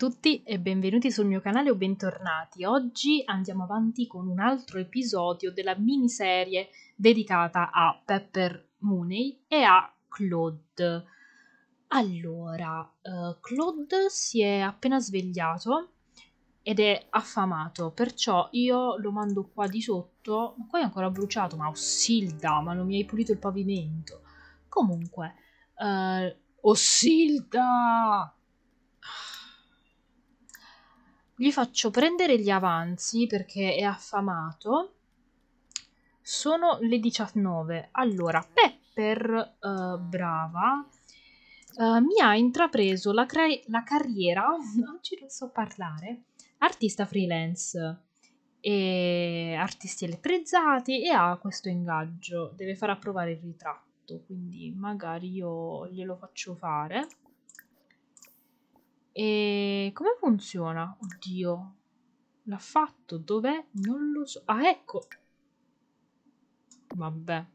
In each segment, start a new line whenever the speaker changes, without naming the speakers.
tutti e benvenuti sul mio canale o bentornati. Oggi andiamo avanti con un altro episodio della miniserie dedicata a Pepper Mooney e a Claude. Allora, uh, Claude si è appena svegliato ed è affamato, perciò io lo mando qua di sotto. Ma qua è ancora bruciato, ma Ossilda, ma non mi hai pulito il pavimento. Comunque, uh, Ossilda! Gli faccio prendere gli avanzi perché è affamato. Sono le 19. Allora, Pepper, uh, brava, uh, mi ha intrapreso la, la carriera, oggi non so parlare, artista freelance e artisti elettrizzati e ha questo ingaggio. Deve far approvare il ritratto, quindi magari io glielo faccio fare. E come funziona? Oddio, l'ha fatto? Dov'è? Non lo so. Ah, ecco. Vabbè.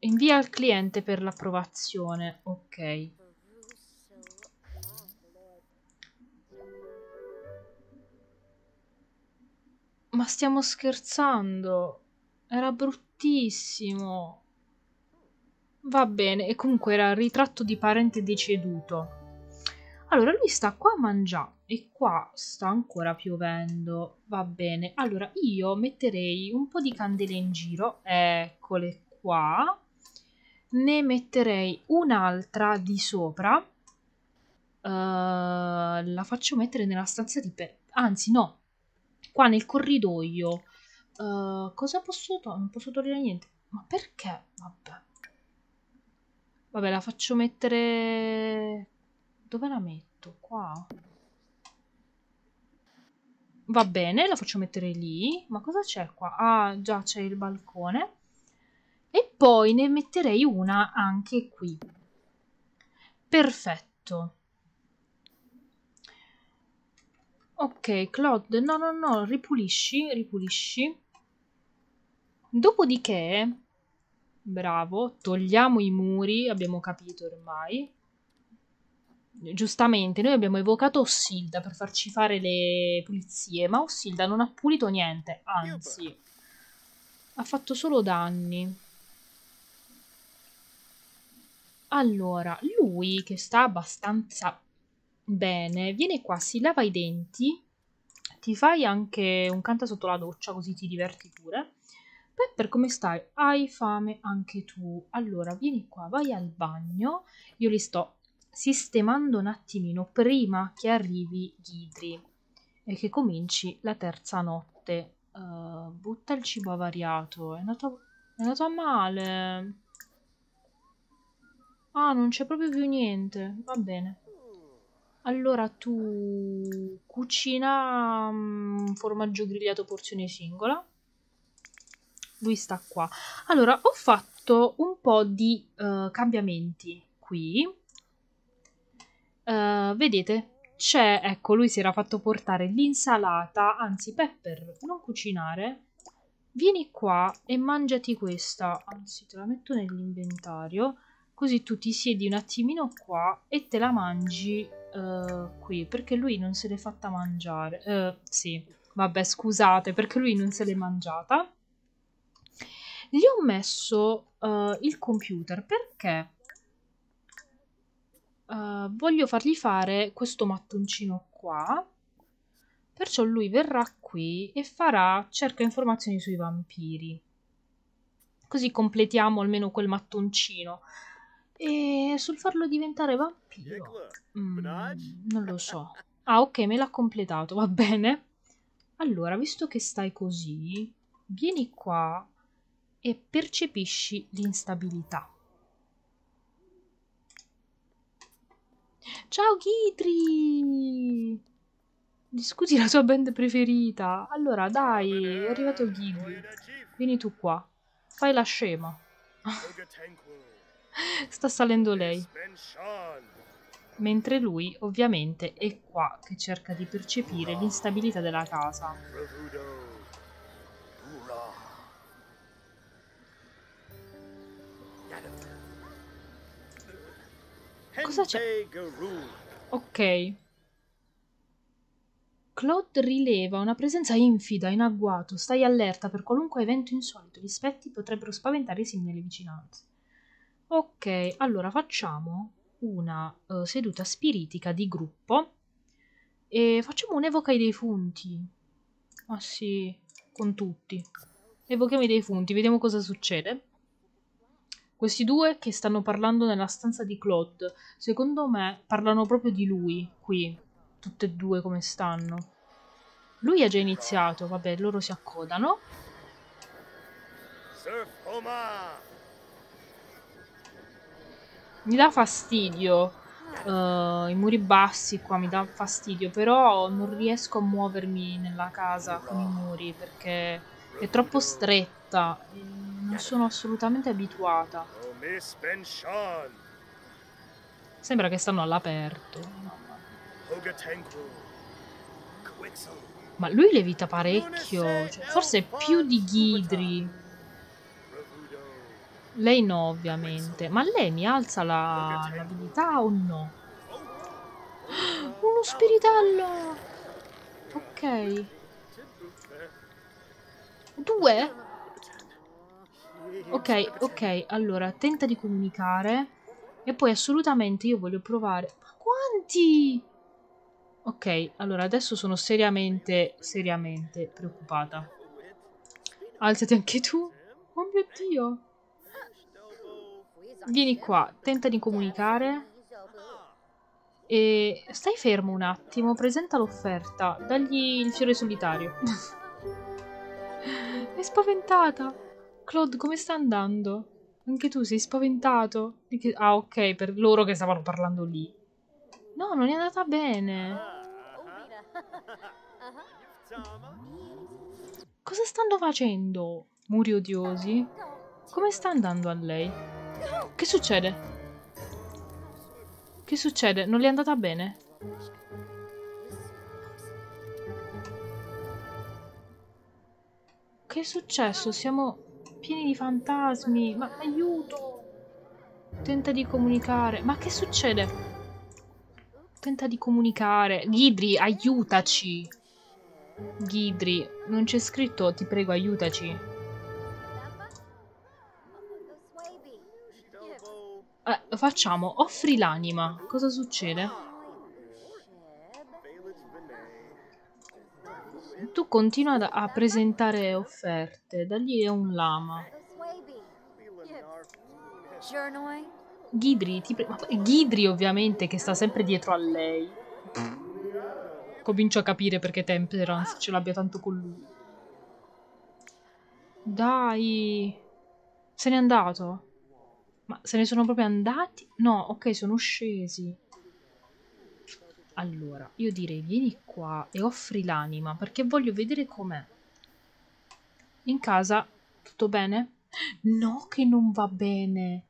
Invia al cliente per l'approvazione. Ok. Ma stiamo scherzando. Era bruttissimo. Va bene, e comunque era il ritratto di parente deceduto. Allora, lui sta qua a mangiare e qua sta ancora piovendo. Va bene. Allora, io metterei un po' di candele in giro. Eccole qua. Ne metterei un'altra di sopra. Uh, la faccio mettere nella stanza di... Pe Anzi, no. Qua nel corridoio. Uh, cosa posso? Non posso togliere niente. Ma perché? Vabbè. Vabbè, la faccio mettere... Dove la metto? Qua? Va bene, la faccio mettere lì. Ma cosa c'è qua? Ah, già c'è il balcone. E poi ne metterei una anche qui. Perfetto. Ok, Claude, no, no, no, ripulisci, ripulisci. Dopodiché Bravo, togliamo i muri, abbiamo capito ormai. Giustamente, noi abbiamo evocato Ossilda per farci fare le pulizie, ma Ossilda non ha pulito niente, anzi, ha fatto solo danni. Allora, lui che sta abbastanza bene, viene qua, si lava i denti, ti fai anche un canta sotto la doccia così ti diverti pure Pepper, come stai? Hai fame anche tu? Allora, vieni qua, vai al bagno. Io li sto sistemando un attimino prima che arrivi Ghidri e che cominci la terza notte. Uh, butta il cibo avariato. È andato, è andato male. Ah, non c'è proprio più niente. Va bene. Allora tu cucina um, formaggio grigliato porzione singola lui sta qua. Allora, ho fatto un po' di uh, cambiamenti qui. Uh, vedete? C'è, ecco, lui si era fatto portare l'insalata, anzi, Pepper, non cucinare. Vieni qua e mangiati questa, anzi, te la metto nell'inventario, così tu ti siedi un attimino qua e te la mangi uh, qui, perché lui non se l'è fatta mangiare. Uh, sì, vabbè, scusate, perché lui non se l'è mangiata gli ho messo uh, il computer perché uh, voglio fargli fare questo mattoncino qua perciò lui verrà qui e farà cerca informazioni sui vampiri. Così completiamo almeno quel mattoncino. E sul farlo diventare vampiro mm, non lo so. Ah ok me l'ha completato va bene. Allora visto che stai così vieni qua e percepisci l'instabilità. Ciao Ghidri! Discuti la tua band preferita. Allora, dai, è arrivato Ghidri. Vieni tu qua. Fai la scema. Sta salendo lei. Mentre lui, ovviamente, è qua che cerca di percepire l'instabilità della casa. Cosa c'è? Ok. Claude rileva una presenza infida in agguato. Stai allerta per qualunque evento insolito. Gli spetti potrebbero spaventare i simili vicinanze. Ok, allora facciamo una uh, seduta spiritica di gruppo e facciamo un'evoca i defunti. Ah sì, con tutti. Evochiamo i defunti, vediamo cosa succede. Questi due che stanno parlando nella stanza di Claude, secondo me parlano proprio di lui qui tutte e due come stanno. Lui ha già iniziato, vabbè, loro si accodano. Mi dà fastidio. Uh, I muri bassi qua mi dà fastidio, però non riesco a muovermi nella casa con i muri perché è troppo stretta. Non sono assolutamente abituata. Sembra che stanno all'aperto. Ma lui levita parecchio, cioè, forse più di Ghidri. Lei no, ovviamente. Ma lei mi alza l'abilità o no? Uno spiritello! Ok. Due? Ok, ok, allora, tenta di comunicare. E poi assolutamente io voglio provare... Ma quanti? Ok, allora adesso sono seriamente, seriamente preoccupata. Alzati anche tu. Oh mio Dio. Vieni qua, tenta di comunicare. E stai fermo un attimo, presenta l'offerta. Dagli il fiore solitario. È spaventata. Claude, come sta andando? Anche tu sei spaventato? Ah, ok, per loro che stavano parlando lì. No, non è andata bene. Cosa stanno facendo? Muri odiosi? Come sta andando a lei? Che succede? Che succede? Non le è andata bene? Che è successo? Siamo pieni di fantasmi. Ma aiuto! Tenta di comunicare. Ma che succede? Tenta di comunicare. Ghidri, aiutaci. Ghidri, non c'è scritto ti prego aiutaci. Eh, facciamo, offri l'anima. Cosa succede? Tu continua a presentare offerte. Dagli un lama. Ghidri, ti prego. Ghidri ovviamente che sta sempre dietro a lei. Comincio a capire perché Temperance ce l'abbia tanto con lui. Dai. Se n'è andato? Ma se ne sono proprio andati? No, ok, sono scesi. Allora, io direi vieni qua e offri l'anima perché voglio vedere com'è. In casa, tutto bene? No, che non va bene.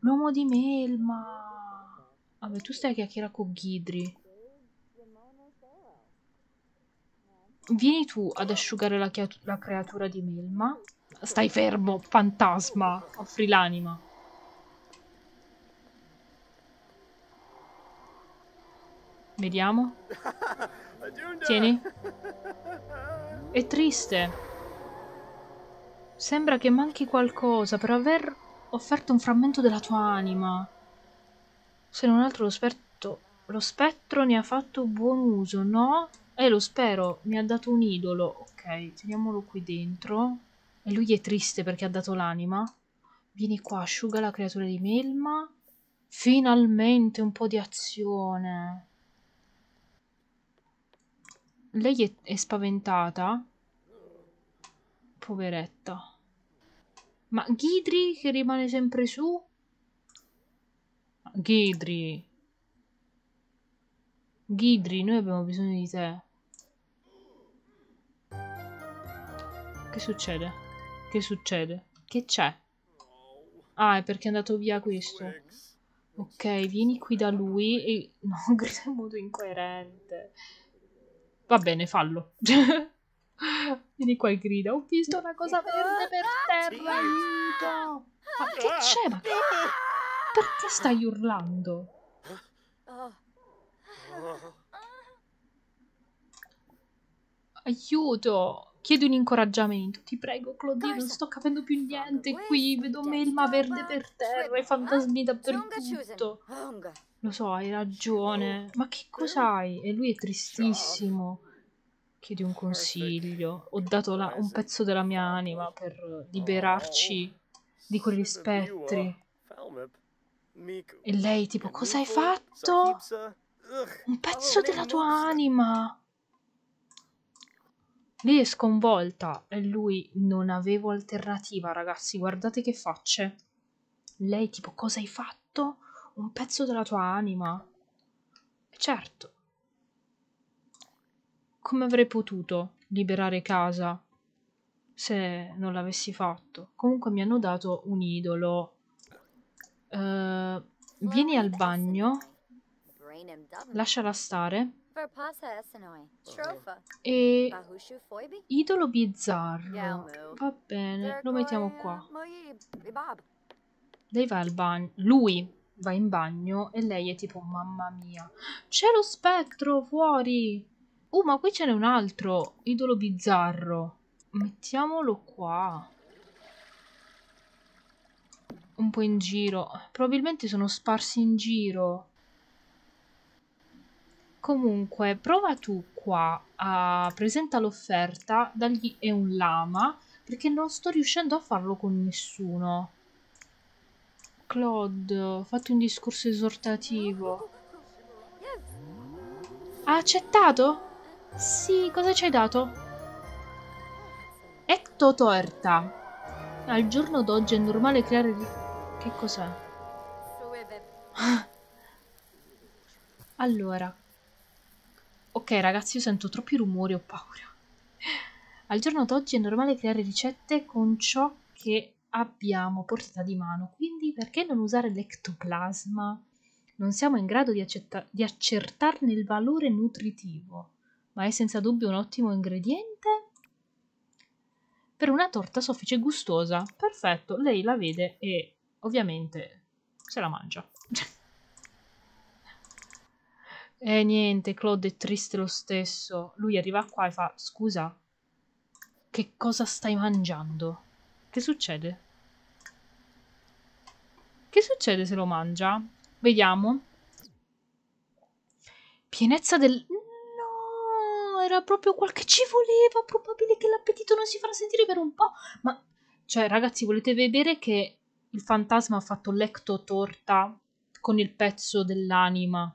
L'uomo di Melma. Vabbè, tu stai a chiacchierare con Ghidri. Vieni tu ad asciugare la, la creatura di Melma. Stai fermo, fantasma. Offri l'anima. Vediamo. Tieni. È triste. Sembra che manchi qualcosa per aver offerto un frammento della tua anima. Se non altro lo spettro, lo spettro ne ha fatto buon uso, no? Eh, lo spero, mi ha dato un idolo. Ok, teniamolo qui dentro. E lui è triste perché ha dato l'anima. Vieni qua, asciuga la creatura di Melma. Finalmente un po' di azione. Lei è, è spaventata. Poveretta. Ma Ghidri che rimane sempre su? Ghidri. Ghidri, noi abbiamo bisogno di te. Che succede? Che succede? Che c'è? Ah, è perché è andato via questo. Ok, vieni qui da lui e... No, grida in modo incoerente. Va bene, fallo. Vieni qua e grida. Ho visto una cosa verde per terra, aiuto! Ma che c'è? Ma perché stai urlando? Aiuto! Chiedi un incoraggiamento. Ti prego, Claudine, non sto capendo più niente qui. Vedo melma verde per terra e fantasmi dappertutto. Lo so, hai ragione. Ma che cos'hai? E lui è tristissimo. Chiedi un consiglio. Ho dato la, un pezzo della mia anima per liberarci di quegli spettri. E lei tipo, cosa hai fatto? Un pezzo della tua anima. Lei è sconvolta e lui non avevo alternativa, ragazzi, guardate che facce. Lei tipo, cosa hai fatto? Un pezzo della tua anima. Certo. Come avrei potuto liberare casa se non l'avessi fatto? Comunque mi hanno dato un idolo. Uh, vieni al bagno. Lasciala stare. E idolo bizzarro. Va bene, lo mettiamo qua. Lei va al bagno. Lui va in bagno e lei è tipo mamma mia. C'è lo spettro fuori. Uh, ma qui ce n'è un altro. Idolo bizzarro. Mettiamolo qua. Un po' in giro. Probabilmente sono sparsi in giro. Comunque, prova tu qua a presenta l'offerta, dagli è un lama, perché non sto riuscendo a farlo con nessuno. Claude, fatti un discorso esortativo. Ha accettato? Sì, cosa ci hai dato? Ecto torta. Al giorno d'oggi è normale creare... Che cos'è? allora, Ok ragazzi, io sento troppi rumori, ho paura. Al giorno d'oggi è normale creare ricette con ciò che abbiamo portata di mano, quindi perché non usare l'ectoplasma? Non siamo in grado di, di accertarne il valore nutritivo, ma è senza dubbio un ottimo ingrediente per una torta soffice e gustosa. Perfetto, lei la vede e ovviamente se la mangia. E niente, Claude è triste lo stesso. Lui arriva qua e fa: Scusa, che cosa stai mangiando? Che succede? Che succede se lo mangia? Vediamo. Pienezza del... No, era proprio quel che ci voleva. Probabile che l'appetito non si farà sentire per un po'. Ma, cioè, ragazzi, volete vedere che il fantasma ha fatto l'ectotorta con il pezzo dell'anima?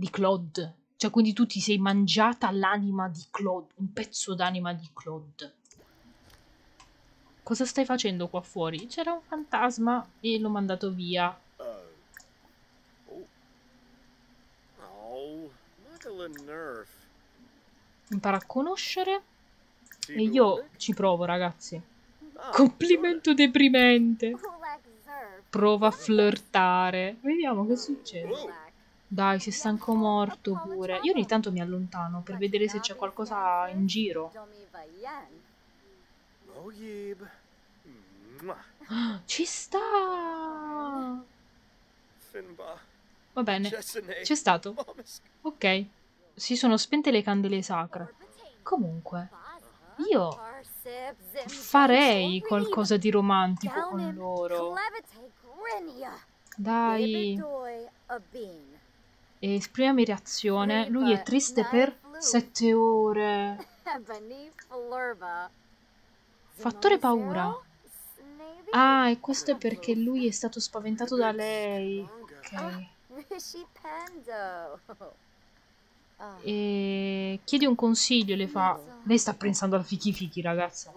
di Claude. Cioè, quindi tu ti sei mangiata l'anima di Claude, un pezzo d'anima di Claude. Cosa stai facendo qua fuori? C'era un fantasma e l'ho mandato via. Impara a conoscere. E io ci provo, ragazzi. Complimento deprimente. Prova a flirtare. Vediamo che succede. Dai, si è stanco morto pure. Io ogni tanto mi allontano per vedere se c'è qualcosa in giro. Ci sta! Va bene, c'è stato. Ok, si sono spente le candele sacre. Comunque, io farei qualcosa di romantico con loro. Dai. E esprimiamo reazione. Lui è triste per sette ore. Fattore paura. Ah, e questo è perché lui è stato spaventato da lei. Ok. E chiedi un consiglio, le fa. Lei sta pensando al fichi fichi, ragazza.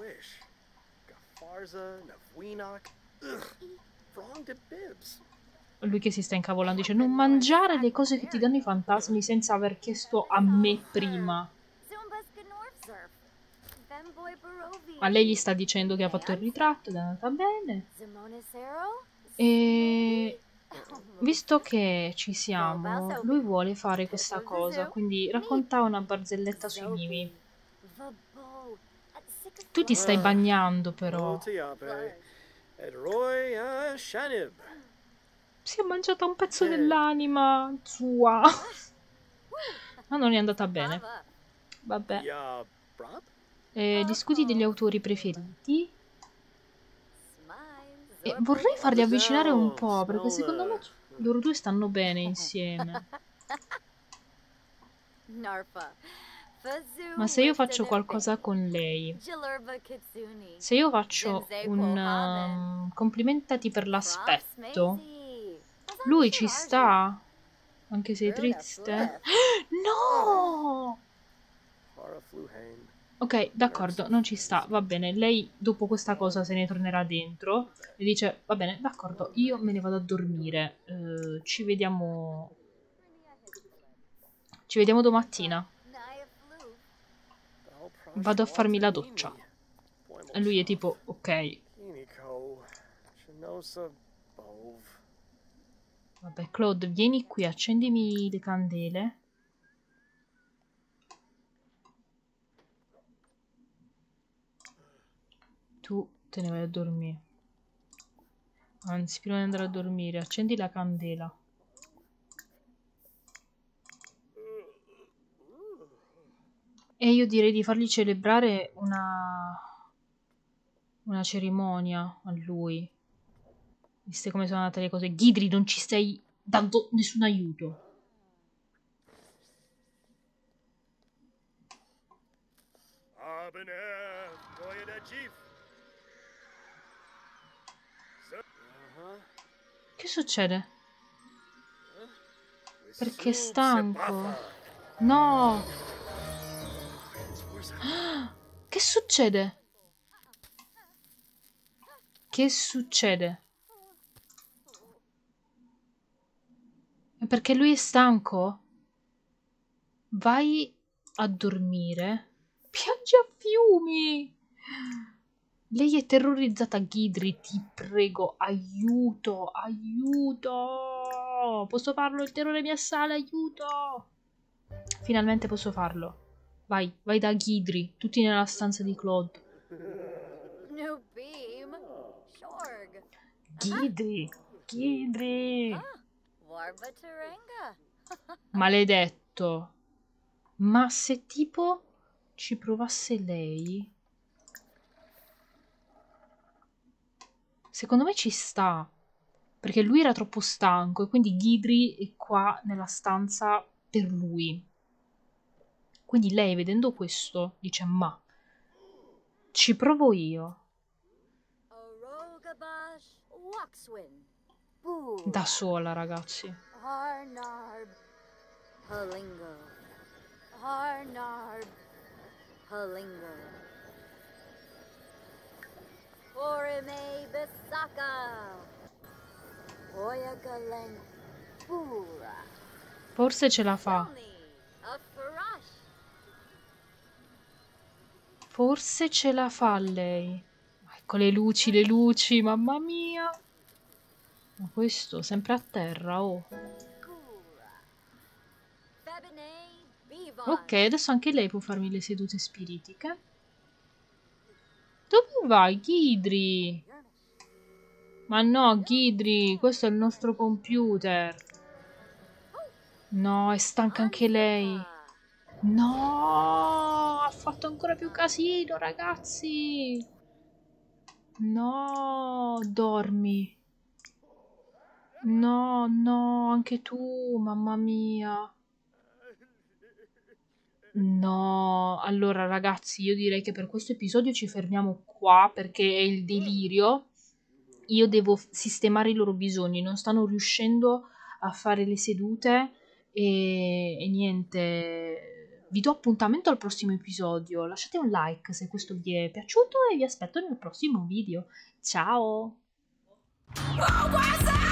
Lui che si sta incavolando dice non mangiare le cose che ti danno i fantasmi senza aver chiesto a me prima. Ma lei gli sta dicendo che ha fatto il ritratto ed è andata bene. E visto che ci siamo, lui vuole fare questa cosa, quindi racconta una barzelletta sui mimi. Tu ti stai bagnando però. Si è mangiata un pezzo dell'anima sua. Ma non è andata bene. Vabbè. Eh, discuti degli autori preferiti. E vorrei farli avvicinare un po', perché secondo me loro due stanno bene insieme. Ma se io faccio qualcosa con lei, se io faccio un um, complimentati per l'aspetto, lui ci sta? Anche se è triste? No! Ok, d'accordo, non ci sta, va bene. Lei dopo questa cosa se ne tornerà dentro e dice, va bene, d'accordo, io me ne vado a dormire. Uh, ci vediamo... Ci vediamo domattina. Vado a farmi la doccia. E lui è tipo, ok. Vabbè, Claude, vieni qui, accendimi le candele. Tu te ne vai a dormire. Anzi, prima di andare a dormire, accendi la candela. E io direi di fargli celebrare una, una cerimonia a lui. Viste come sono andate le cose. Ghidri, non ci stai dando nessun aiuto. Che succede? Perché è stanco. No! Che succede? Che succede? È perché lui è stanco? Vai a dormire. Piange a fiumi. Lei è terrorizzata, Ghidri, ti prego, aiuto, aiuto. Posso farlo, il terrore mi assale, aiuto. Finalmente posso farlo. Vai, vai da Ghidri, tutti nella stanza di Claude. Ghidri, Ghidri. Ah, Maledetto. Ma se tipo ci provasse lei? Secondo me ci sta. Perché lui era troppo stanco e quindi Ghidri è qua nella stanza per lui. Quindi lei, vedendo questo, dice: Ma ci provo io. Da sola, ragazzi. Orime Besaka. Forse ce la fa. Forse ce la fa lei. Ecco le luci, le luci, mamma mia. Ma questo sempre a terra, oh. Ok, adesso anche lei può farmi le sedute spiritiche. Dove vai, Ghidri? Ma no, Ghidri, questo è il nostro computer. No, è stanca anche lei. No, ha fatto ancora più casino, ragazzi. No, dormi. No, no, anche tu, mamma mia. No, allora ragazzi, io direi che per questo episodio ci fermiamo qua perché è il delirio. Io devo sistemare i loro bisogni, non stanno riuscendo a fare le sedute e, e niente vi do appuntamento al prossimo episodio. Lasciate un like se questo vi è piaciuto e vi aspetto nel prossimo video. Ciao! Oh,